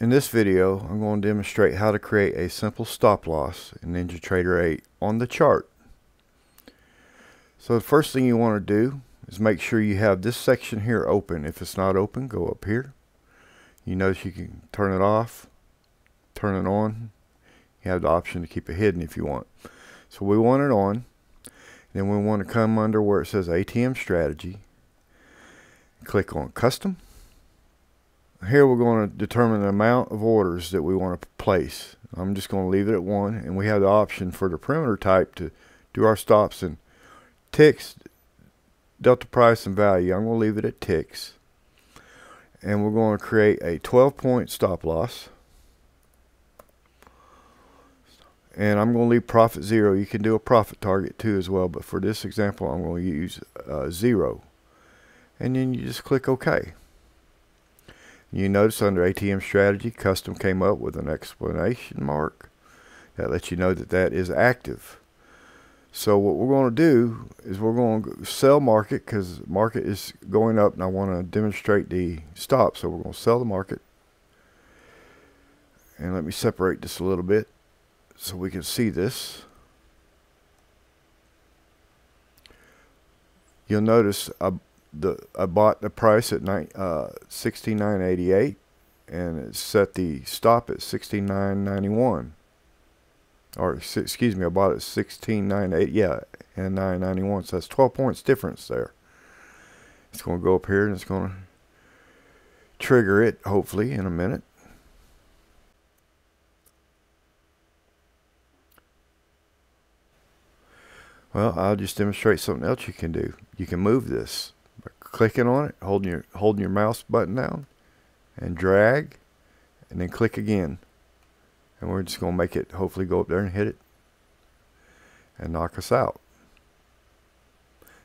In this video, I'm going to demonstrate how to create a simple stop loss in NinjaTrader 8 on the chart. So the first thing you want to do is make sure you have this section here open. If it's not open, go up here. You notice you can turn it off, turn it on. You have the option to keep it hidden if you want. So we want it on. Then we want to come under where it says ATM strategy. Click on custom here we're going to determine the amount of orders that we want to place. I'm just going to leave it at one and we have the option for the perimeter type to do our stops in ticks, delta price and value. I'm going to leave it at ticks and we're going to create a 12 point stop loss and I'm going to leave profit zero. You can do a profit target too as well but for this example I'm going to use uh, zero and then you just click OK. You notice under ATM strategy, custom came up with an explanation mark that lets you know that that is active. So what we're going to do is we're going to sell market because market is going up and I want to demonstrate the stop. So we're going to sell the market. And let me separate this a little bit so we can see this. You'll notice I the I bought the price at nine, uh, sixty nine eighty eight, and it set the stop at sixty nine ninety one. Or excuse me, I bought it nine eight yeah, and nine ninety one. So that's twelve points difference there. It's going to go up here and it's going to trigger it hopefully in a minute. Well, I'll just demonstrate something else you can do. You can move this clicking on it, holding your holding your mouse button down, and drag, and then click again. And we're just going to make it hopefully go up there and hit it, and knock us out.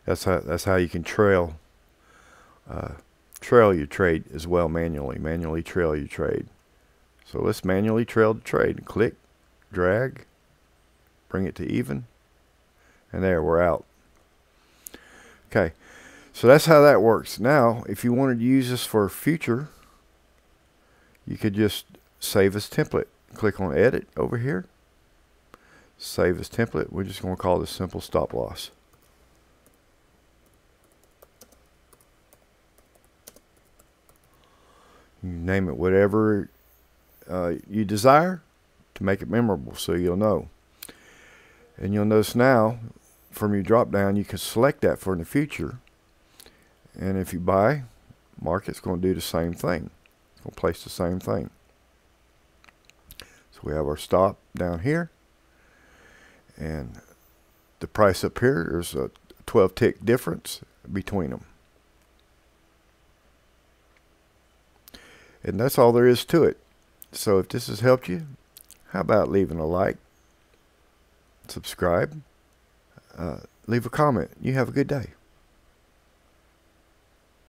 That's how that's how you can trail uh, trail your trade as well manually. Manually trail your trade. So let's manually trail the trade. Click, drag, bring it to even, and there we're out. Okay. So that's how that works. Now, if you wanted to use this for future, you could just save as template. Click on edit over here. Save as template. We're just going to call this simple stop loss. You name it whatever uh, you desire to make it memorable so you'll know. And you'll notice now from your drop down you can select that for in the future and if you buy, market's going to do the same thing. It's going to place the same thing. So we have our stop down here. And the price up here, there's a 12 tick difference between them. And that's all there is to it. So if this has helped you, how about leaving a like, subscribe, uh, leave a comment. You have a good day.